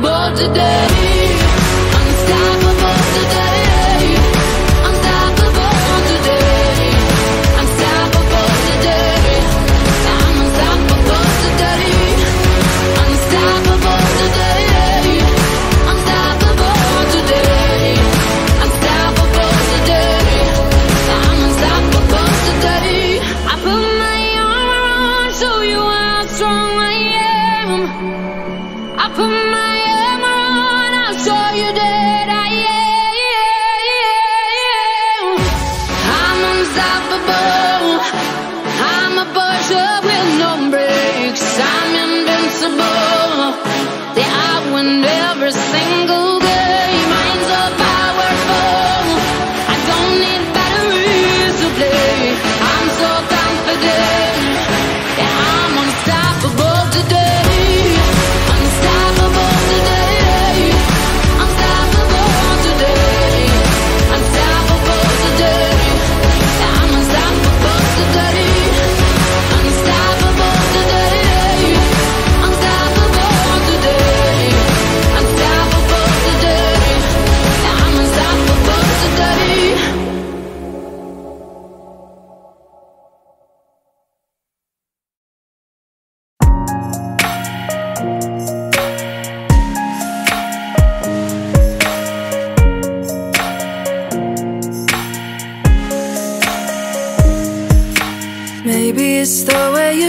born today. They out when every single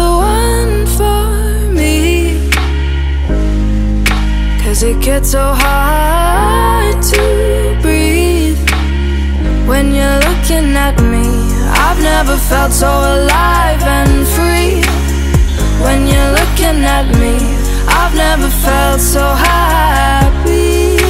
the one for me. Cause it gets so hard to breathe When you're looking at me. I've never felt so alive and free When you're looking at me. I've never felt so happy.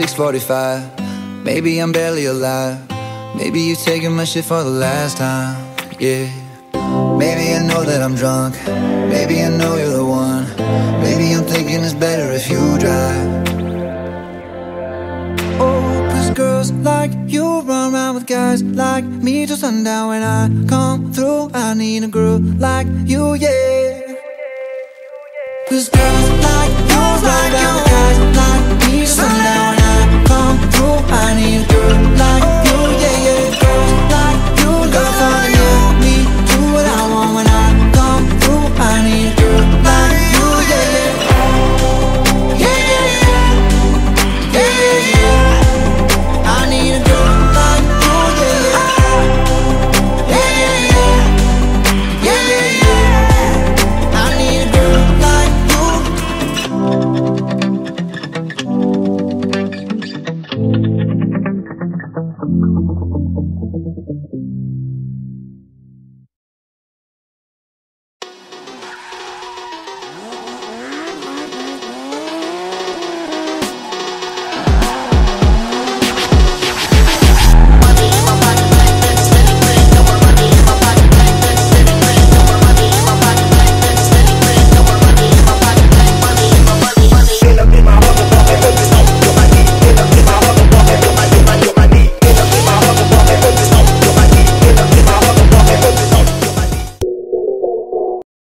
6:45. Maybe I'm barely alive. Maybe you're taking my shit for the last time. Yeah. Maybe I know that I'm drunk. Maybe I know you're the one. Maybe I'm thinking it's better if you drive. Oh, 'cause Girls like you run around with guys like me till sundown. When I come through, I need a girl like you, yeah. Cause girls like you, like you.